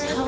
It's hard.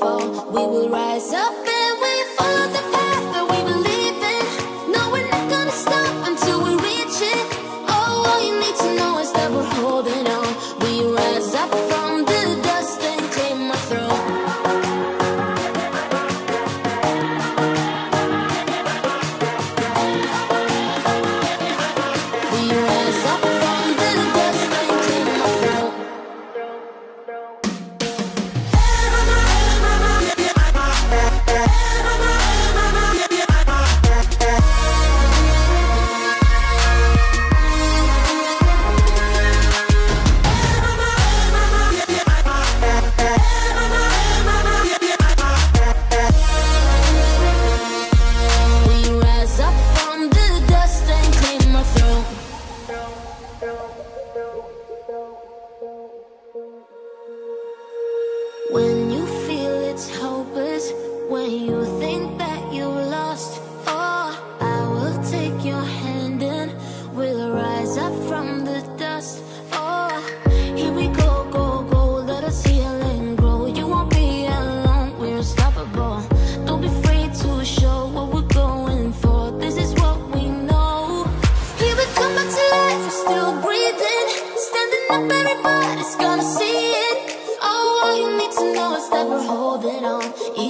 fall, we will rise up. hold on.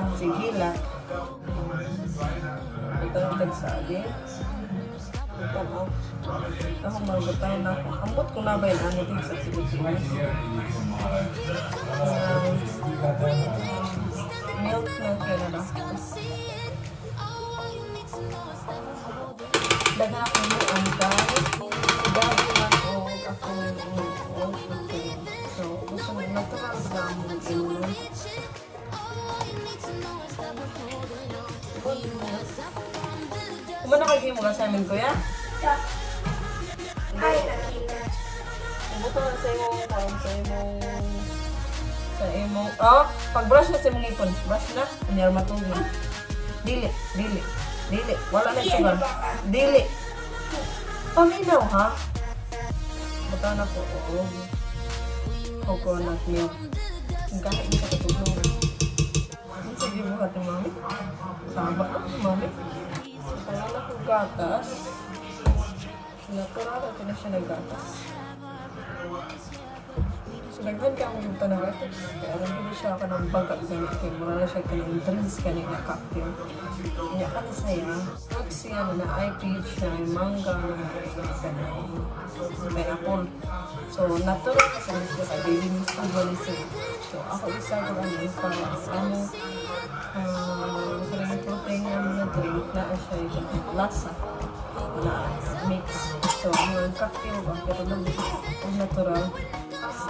Lang. Ito yung tagsabi. Tanaw. Ako magutay na ako. Ko na ba yun? Ano din sa Pilipinas? Um, milk na Canada. Dagan ako mo ang Kumana kayo mo assignment ko ya? Ay, nakita. Ibuto na sa imong kaon sa imong sa imong oh, pag brush na sa imong ipon, brush na, kunyar matulog. Dili, dili, dili, wala na sugar. Dili. Paminaw ha? Buta na ko, oo. Coconut milk. Ang kahit ka katulog. Digo, tomamos samba, mami. Aí anda com gatas. Natural, eu tô deixando gatas. So, naghan ka ang yung tanong ito. Kaya alam ko siya ka ng baga ganit kay mura na siya ka ng drinks ka na cocktail. Kanya ka na saya. Fruits siya na ay peach na ay manga na may apple. So, natural na sa gusto ka. Baby miss ko balisin. So, ako isa ko ano para ano uh, parang protein na mga drink na siya yung lasa na mix. So, ang cocktail ba? Pero natural.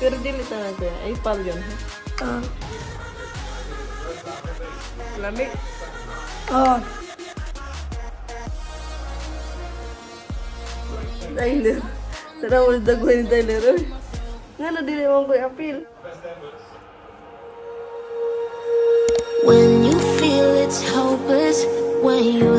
फिर दिल तरह से यही पाल Tyler. Tyler. When you feel it's hopeless, when you